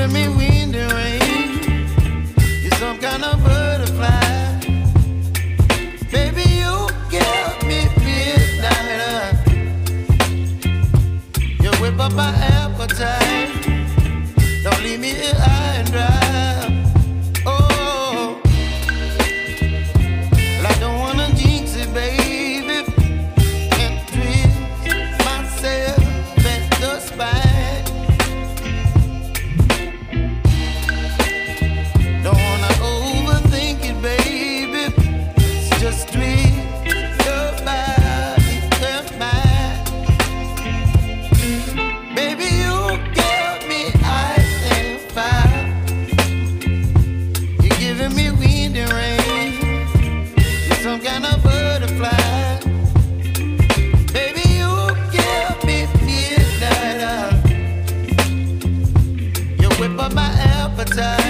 giving me wind and eh? rain. You're some kind of bird. appetite.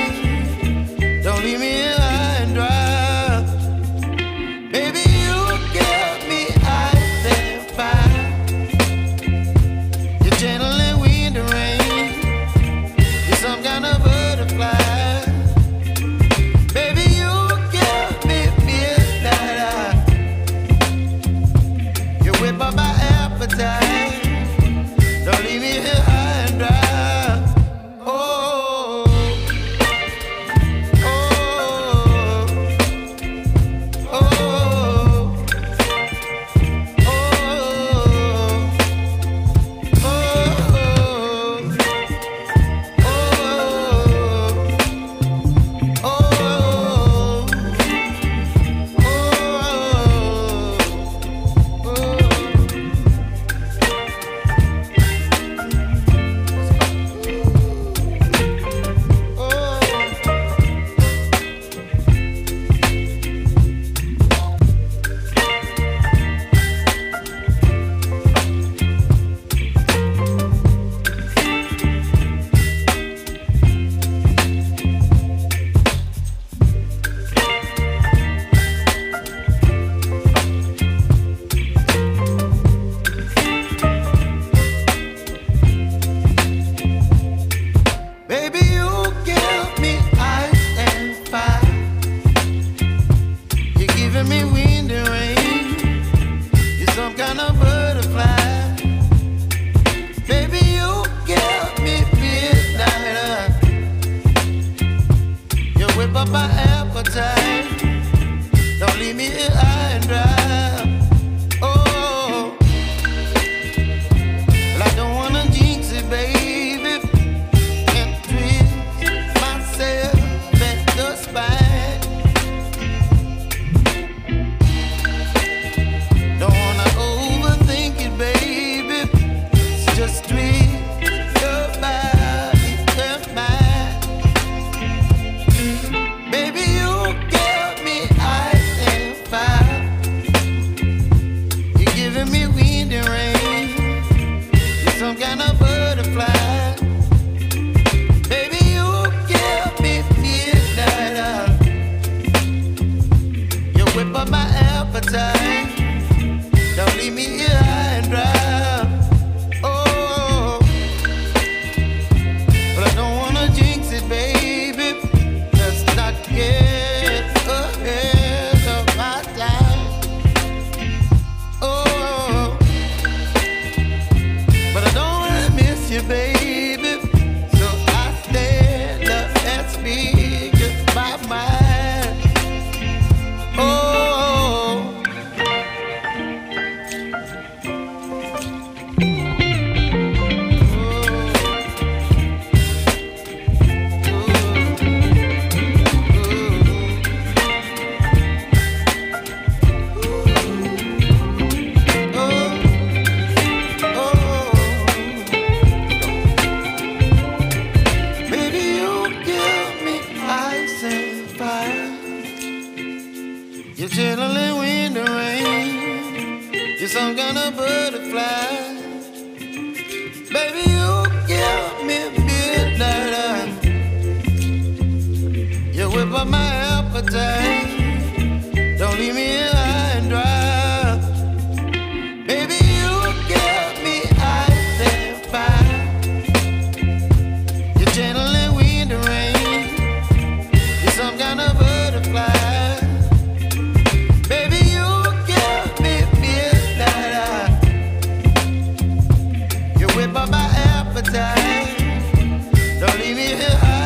Don't leave me here.